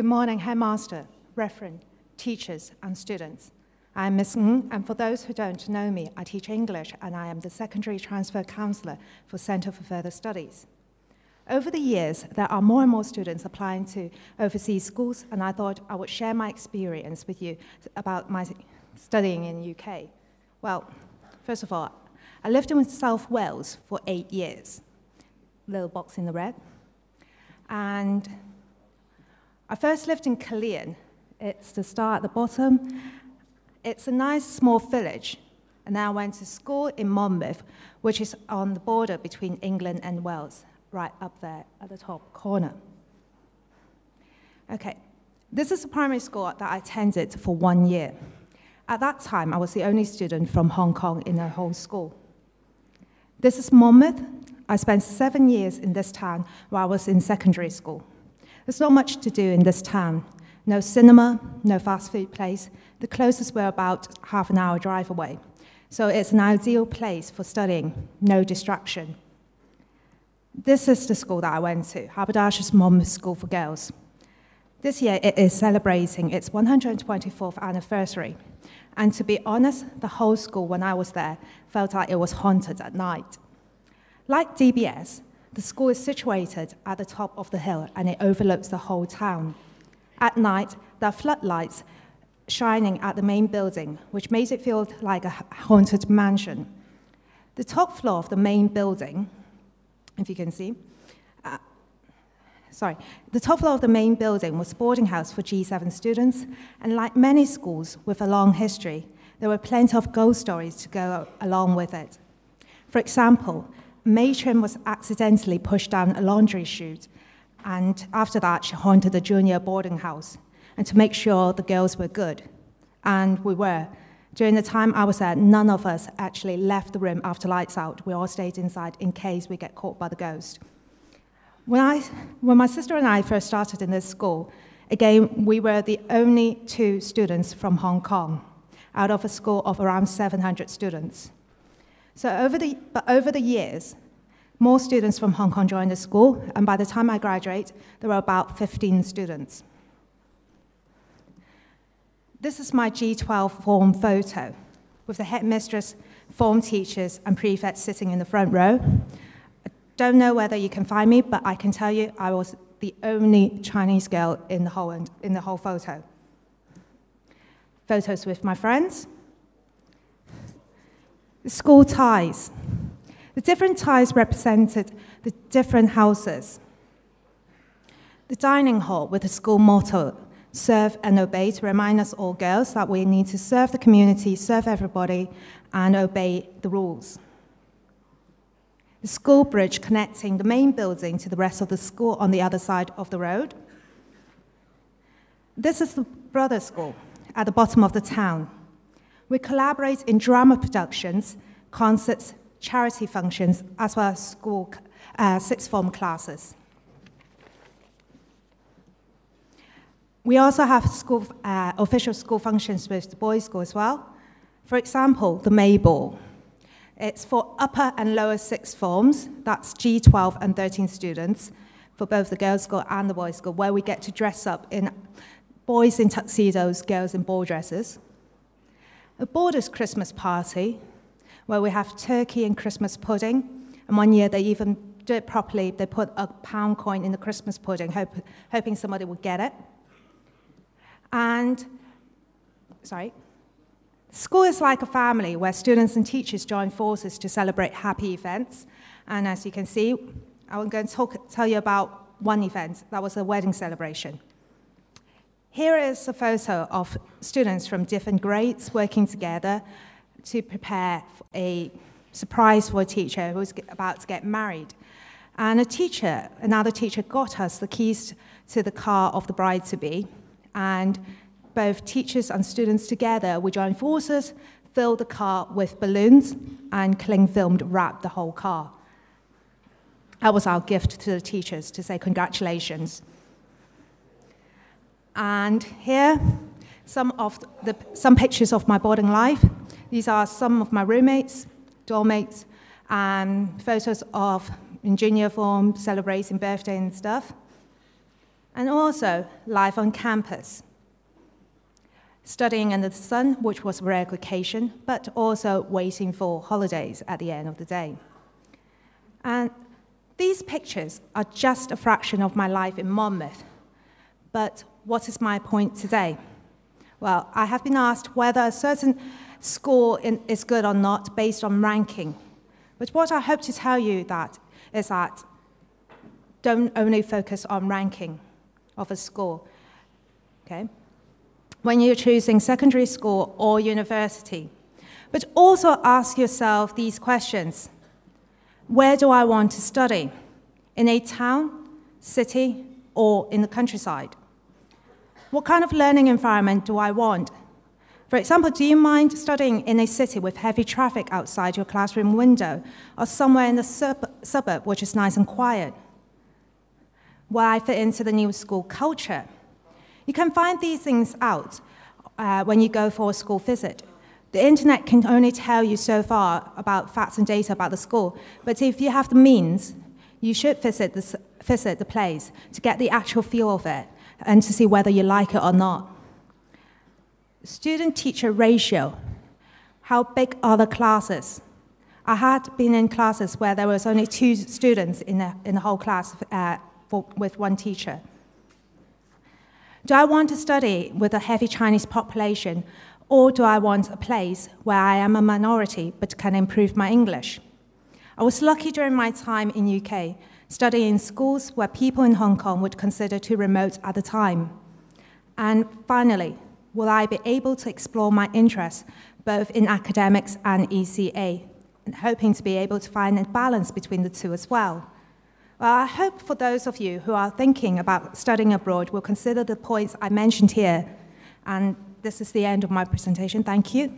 Good morning, Headmaster, Reverend, teachers, and students. I'm Ms. Ng, and for those who don't know me, I teach English and I am the Secondary Transfer Counselor for Center for Further Studies. Over the years, there are more and more students applying to overseas schools, and I thought I would share my experience with you about my studying in UK. Well, first of all, I lived in South Wales for eight years, little box in the red. And I first lived in Caerleon. It's the star at the bottom. It's a nice small village. And I went to school in Monmouth, which is on the border between England and Wales, right up there at the top corner. Okay, this is a primary school that I attended for one year. At that time, I was the only student from Hong Kong in the whole school. This is Monmouth. I spent seven years in this town while I was in secondary school. There's not much to do in this town. No cinema, no fast food place. The closest were about half an hour drive away. So it's an ideal place for studying, no distraction. This is the school that I went to, Haberdashers Monmouth School for Girls. This year it is celebrating its 124th anniversary. And to be honest, the whole school, when I was there, felt like it was haunted at night. Like DBS, the school is situated at the top of the hill and it overlooks the whole town. At night, there are floodlights shining at the main building, which makes it feel like a haunted mansion. The top floor of the main building, if you can see, uh, sorry, the top floor of the main building was a boarding house for G7 students, and like many schools with a long history, there were plenty of ghost stories to go along with it. For example, matron was accidentally pushed down a laundry chute, and after that, she haunted the junior boarding house, and to make sure the girls were good. And we were. During the time I was there, none of us actually left the room after lights out. We all stayed inside in case we get caught by the ghost. When, I, when my sister and I first started in this school, again, we were the only two students from Hong Kong out of a school of around 700 students. So over the, but over the years, more students from Hong Kong joined the school, and by the time I graduate, there were about 15 students. This is my G12 form photo, with the headmistress, form teachers, and prefects sitting in the front row. I don't know whether you can find me, but I can tell you I was the only Chinese girl in the whole, in the whole photo. Photos with my friends, the school ties. The different ties represented the different houses. The dining hall with the school motto, serve and obey, to remind us all girls that we need to serve the community, serve everybody, and obey the rules. The school bridge connecting the main building to the rest of the school on the other side of the road. This is the brother school at the bottom of the town. We collaborate in drama productions, concerts, charity functions, as well as school uh, sixth form classes. We also have school, uh, official school functions with the boys' school as well. For example, the May Ball. It's for upper and lower sixth forms, that's G12 and 13 students, for both the girls' school and the boys' school, where we get to dress up in boys in tuxedos, girls in ball dresses a Boarders Christmas party where we have turkey and Christmas pudding. And one year they even do it properly. They put a pound coin in the Christmas pudding, hope, hoping somebody would get it. And, sorry, school is like a family where students and teachers join forces to celebrate happy events. And as you can see, I'm going to talk, tell you about one event. That was a wedding celebration. Here is a photo of students from different grades working together to prepare a surprise for a teacher who was about to get married. And a teacher, another teacher, got us the keys to the car of the bride-to-be. And both teachers and students together, we joined forces, filled the car with balloons, and cling filmed wrapped the whole car. That was our gift to the teachers to say congratulations. And here, some, of the, some pictures of my boarding life. These are some of my roommates, doormates, and photos of in junior form, celebrating birthday and stuff. and also life on campus. Studying under the sun, which was rare occasion, but also waiting for holidays at the end of the day. And these pictures are just a fraction of my life in Monmouth. But what is my point today? Well, I have been asked whether a certain school is good or not based on ranking. But what I hope to tell you that is that don't only focus on ranking of a school. Okay? When you're choosing secondary school or university. But also ask yourself these questions. Where do I want to study? In a town, city, or in the countryside? What kind of learning environment do I want? For example, do you mind studying in a city with heavy traffic outside your classroom window, or somewhere in the sub suburb which is nice and quiet? Will I fit into the new school culture? You can find these things out uh, when you go for a school visit. The internet can only tell you so far about facts and data about the school, but if you have the means, you should visit visit the place to get the actual feel of it and to see whether you like it or not. Student teacher ratio. How big are the classes? I had been in classes where there was only two students in the, in the whole class uh, for, with one teacher. Do I want to study with a heavy Chinese population, or do I want a place where I am a minority but can improve my English? I was lucky during my time in UK, studying in schools where people in Hong Kong would consider too remote at the time. And finally, will I be able to explore my interests both in academics and ECA, and hoping to be able to find a balance between the two as well. Well, I hope for those of you who are thinking about studying abroad will consider the points I mentioned here. And this is the end of my presentation. Thank you.